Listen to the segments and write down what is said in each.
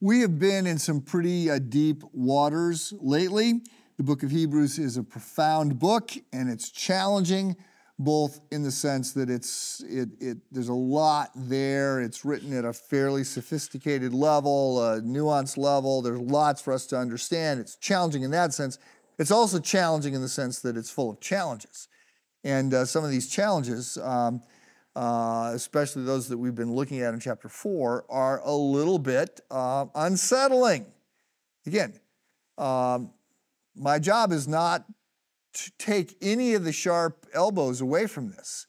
We have been in some pretty uh, deep waters lately. The book of Hebrews is a profound book and it's challenging, both in the sense that it's it, it there's a lot there. It's written at a fairly sophisticated level, a nuanced level. There's lots for us to understand. It's challenging in that sense. It's also challenging in the sense that it's full of challenges, and uh, some of these challenges. Um, uh, especially those that we've been looking at in chapter four, are a little bit uh, unsettling. Again, um, my job is not to take any of the sharp elbows away from this.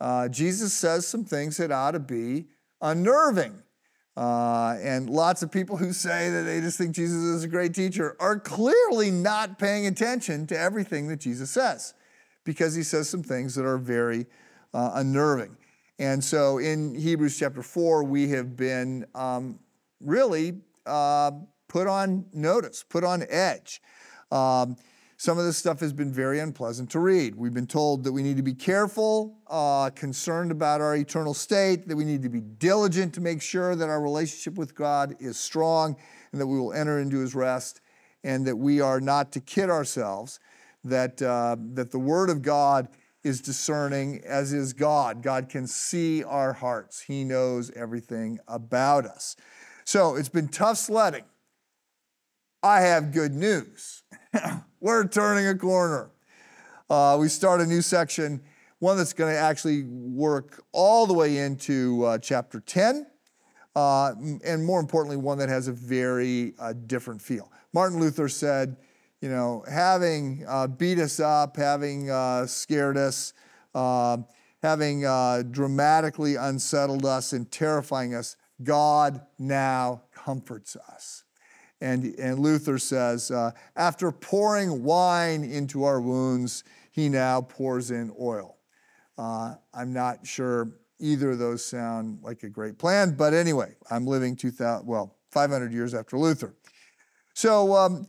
Uh, Jesus says some things that ought to be unnerving. Uh, and lots of people who say that they just think Jesus is a great teacher are clearly not paying attention to everything that Jesus says because he says some things that are very uh, unnerving. And so in Hebrews chapter 4, we have been um, really uh, put on notice, put on edge. Um, some of this stuff has been very unpleasant to read. We've been told that we need to be careful, uh, concerned about our eternal state, that we need to be diligent to make sure that our relationship with God is strong and that we will enter into his rest, and that we are not to kid ourselves, that, uh, that the Word of God is discerning, as is God. God can see our hearts, He knows everything about us. So it's been tough sledding. I have good news. We're turning a corner. Uh, we start a new section, one that's going to actually work all the way into uh, chapter 10, uh, and more importantly, one that has a very uh, different feel. Martin Luther said, you know, having uh, beat us up, having uh, scared us, uh, having dramatically unsettled us and terrifying us, God now comforts us. And, and Luther says, uh, after pouring wine into our wounds, he now pours in oil. Uh, I'm not sure either of those sound like a great plan, but anyway, I'm living 2000, well, 500 years after Luther. So, um,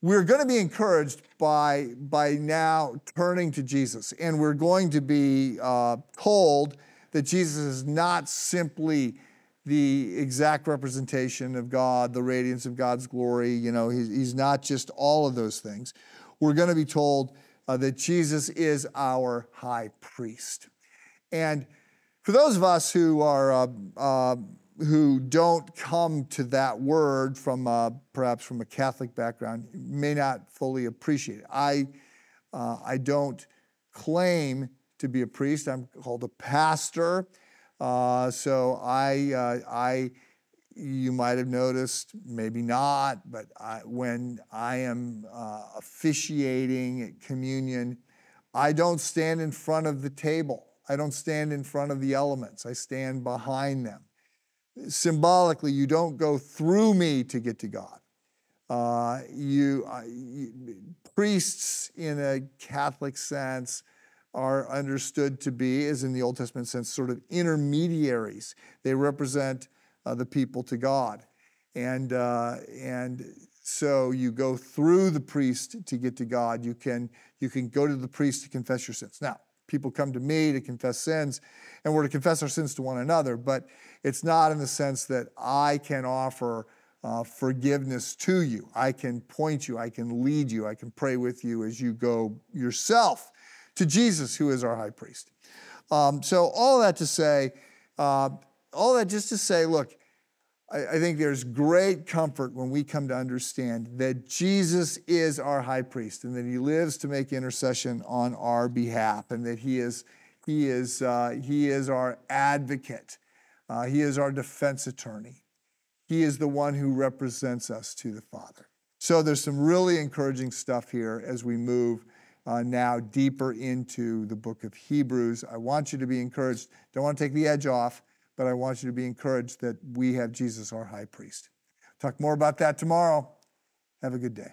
we're going to be encouraged by, by now turning to Jesus. And we're going to be uh, told that Jesus is not simply the exact representation of God, the radiance of God's glory. You know, he's, he's not just all of those things. We're going to be told uh, that Jesus is our high priest. And for those of us who are uh, uh who don't come to that word from a, perhaps from a Catholic background may not fully appreciate it. I, uh, I don't claim to be a priest. I'm called a pastor. Uh, so I, uh, I, you might have noticed, maybe not, but I, when I am uh, officiating at communion, I don't stand in front of the table. I don't stand in front of the elements. I stand behind them symbolically, you don't go through me to get to God. Uh, you, uh, you, priests, in a Catholic sense, are understood to be, as in the Old Testament sense, sort of intermediaries. They represent uh, the people to God, and uh, and so you go through the priest to get to God. You can you can go to the priest to confess your sins. Now, people come to me to confess sins, and we're to confess our sins to one another, but it's not in the sense that I can offer uh, forgiveness to you. I can point you, I can lead you, I can pray with you as you go yourself to Jesus, who is our high priest. Um, so, all that to say, uh, all that just to say, look, I, I think there's great comfort when we come to understand that Jesus is our high priest and that he lives to make intercession on our behalf and that he is, he is, uh, he is our advocate. Uh, he is our defense attorney. He is the one who represents us to the Father. So there's some really encouraging stuff here as we move uh, now deeper into the book of Hebrews. I want you to be encouraged. Don't want to take the edge off, but I want you to be encouraged that we have Jesus, our high priest. Talk more about that tomorrow. Have a good day.